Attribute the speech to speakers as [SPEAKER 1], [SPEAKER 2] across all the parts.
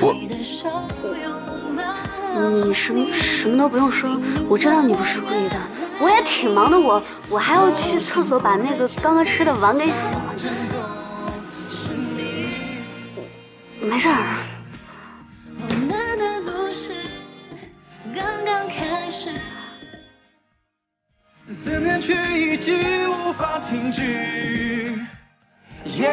[SPEAKER 1] 我，
[SPEAKER 2] 你什么什么都不用说，我知道你不是故意的，我也挺忙的，我我还要去厕所把那个刚刚吃的碗给洗了。没事儿。思念却已经无法停止，用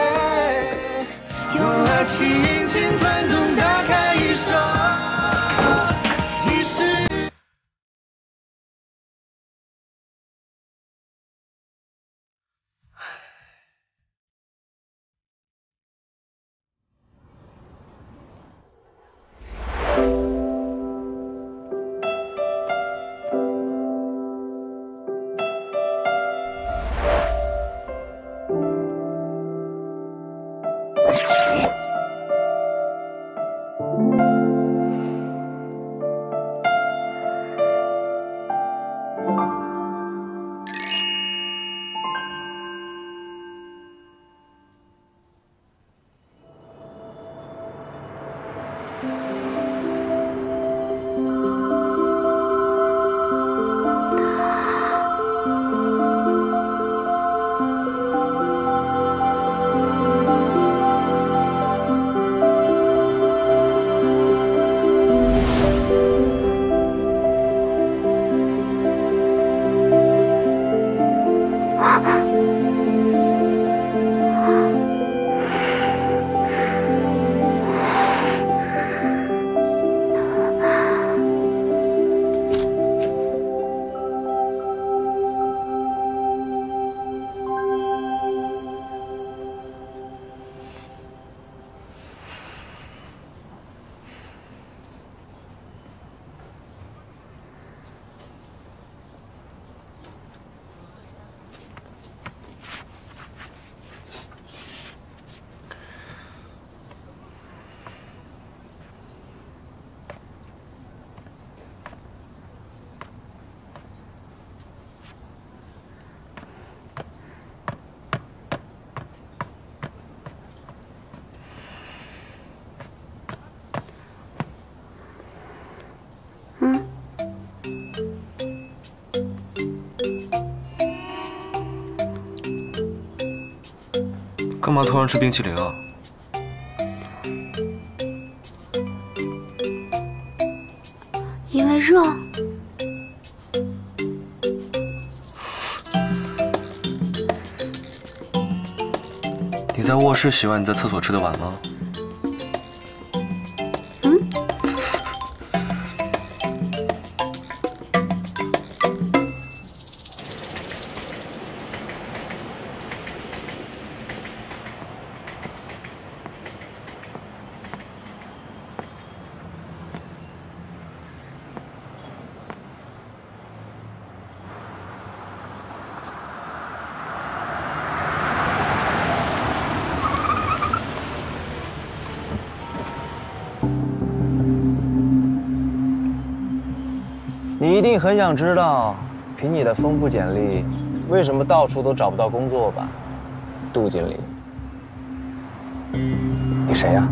[SPEAKER 1] 干嘛突然吃冰淇淋啊？
[SPEAKER 2] 因为热。
[SPEAKER 1] 你在卧室洗碗你在厕所吃的碗吗？
[SPEAKER 3] 你一定很想知道，凭你的丰富简历，为什么到处都找不到工作吧，杜经理？你谁呀？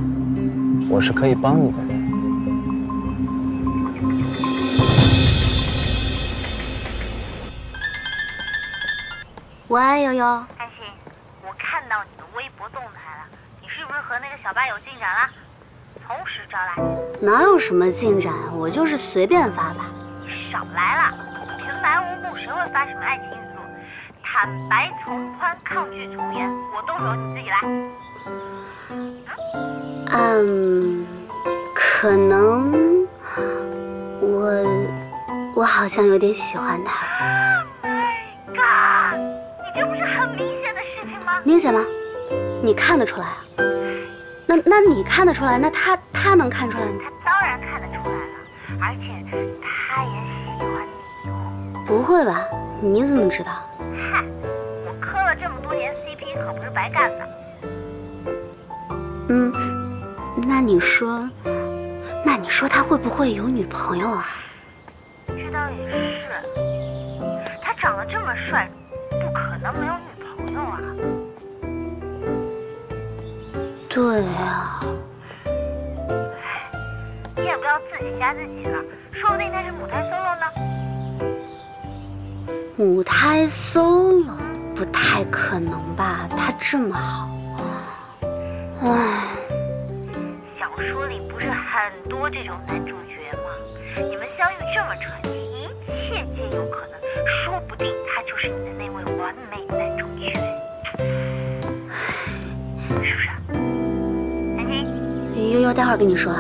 [SPEAKER 3] 我是可以帮你的人。
[SPEAKER 2] 喂，悠悠。
[SPEAKER 4] 安心，我看到你的微博动态了，你是不是和那个小八有进展了？同时招来。
[SPEAKER 2] 哪有什么进展？我就是随便发发。
[SPEAKER 4] 少来了，平白无故谁会发什么爱情因素？坦白从宽，抗拒从严，我动手，你自己
[SPEAKER 2] 来。嗯，可能我我好像有点喜欢他。
[SPEAKER 4] My God，你这不是很明显的事情吗？
[SPEAKER 2] 明显吗？你看得出来啊？那那你看得出来？那他他能看出来吗？
[SPEAKER 4] 他当然看得出来了，而且他也喜欢你。
[SPEAKER 2] 不会吧？你怎么知道？
[SPEAKER 4] 嗨，我磕了这么多年 CP 可不是白干的。
[SPEAKER 2] 嗯，那你说，那你说他会不会有女朋友啊？
[SPEAKER 4] 这倒也是，他长得这么帅，对啊。你也不
[SPEAKER 2] 要自
[SPEAKER 4] 己吓自己了，说不定他是母胎 solo 呢。
[SPEAKER 2] 母胎 solo 不太可能吧？他这么好，唉。
[SPEAKER 4] 小说里不是很多这种男主角吗？你们相遇这么传奇，一切皆有可能，说不定他就是你的那位完美
[SPEAKER 2] 待会儿跟你说。